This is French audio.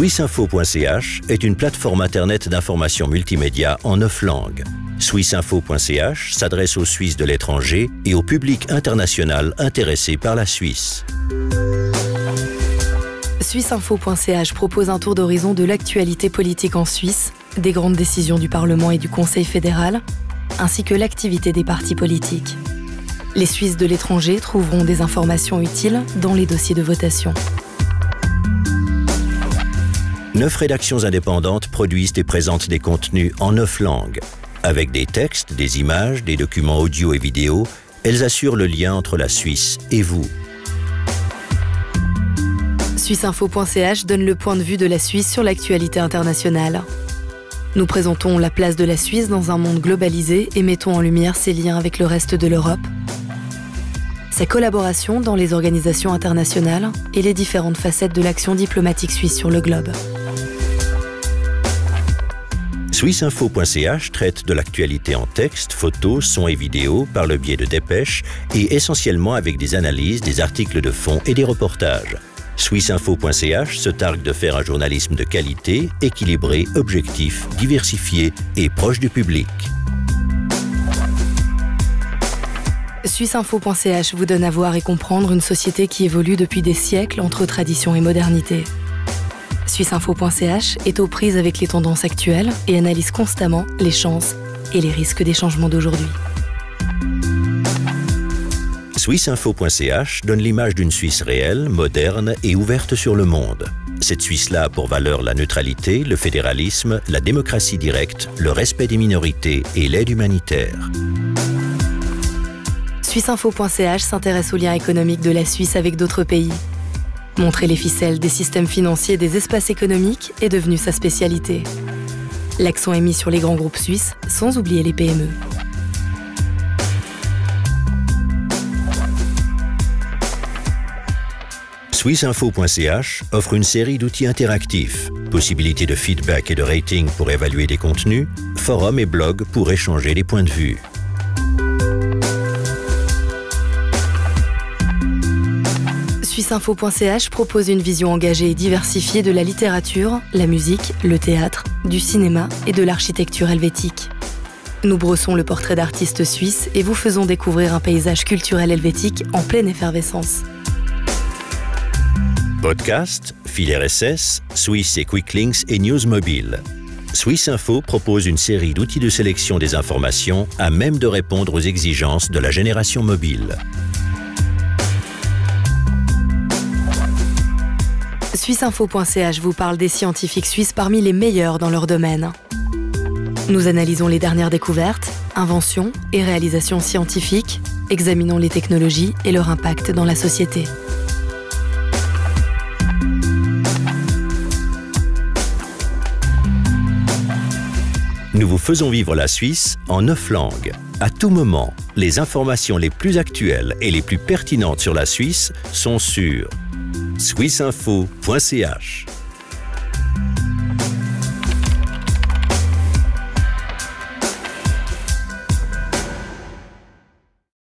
Swissinfo.ch est une plateforme internet d'information multimédia en neuf langues. Swissinfo.ch s'adresse aux Suisses de l'étranger et au public international intéressé par la Suisse. Swissinfo.ch propose un tour d'horizon de l'actualité politique en Suisse, des grandes décisions du Parlement et du Conseil fédéral, ainsi que l'activité des partis politiques. Les Suisses de l'étranger trouveront des informations utiles dans les dossiers de votation. Neuf rédactions indépendantes produisent et présentent des contenus en neuf langues. Avec des textes, des images, des documents audio et vidéo, elles assurent le lien entre la Suisse et vous. Suisseinfo.ch donne le point de vue de la Suisse sur l'actualité internationale. Nous présentons la place de la Suisse dans un monde globalisé et mettons en lumière ses liens avec le reste de l'Europe, sa collaboration dans les organisations internationales et les différentes facettes de l'action diplomatique suisse sur le globe. Swissinfo.ch traite de l'actualité en texte, photos, sons et vidéos par le biais de dépêches et essentiellement avec des analyses, des articles de fond et des reportages. Swissinfo.ch se targue de faire un journalisme de qualité, équilibré, objectif, diversifié et proche du public. Suisseinfo.ch vous donne à voir et comprendre une société qui évolue depuis des siècles entre tradition et modernité. Suisseinfo.ch est aux prises avec les tendances actuelles et analyse constamment les chances et les risques des changements d'aujourd'hui. Swissinfo.ch donne l'image d'une Suisse réelle, moderne et ouverte sur le monde. Cette Suisse-là a pour valeur la neutralité, le fédéralisme, la démocratie directe, le respect des minorités et l'aide humanitaire. Suisseinfo.ch s'intéresse aux liens économiques de la Suisse avec d'autres pays Montrer les ficelles des systèmes financiers des espaces économiques est devenu sa spécialité. L'accent est mis sur les grands groupes suisses, sans oublier les PME. Swissinfo.ch offre une série d'outils interactifs, possibilités de feedback et de rating pour évaluer des contenus, forums et blogs pour échanger des points de vue. Suisseinfo.ch propose une vision engagée et diversifiée de la littérature, la musique, le théâtre, du cinéma et de l'architecture helvétique. Nous brossons le portrait d'artistes suisses et vous faisons découvrir un paysage culturel helvétique en pleine effervescence. Podcast, fil RSS, Swiss et Quicklinks et News Mobile. Propose une série d'outils de sélection des informations à même de répondre aux exigences de la génération mobile. Suisseinfo.ch vous parle des scientifiques suisses parmi les meilleurs dans leur domaine. Nous analysons les dernières découvertes, inventions et réalisations scientifiques, examinons les technologies et leur impact dans la société. Nous vous faisons vivre la Suisse en neuf langues. À tout moment, les informations les plus actuelles et les plus pertinentes sur la Suisse sont sur swissinfo.ch.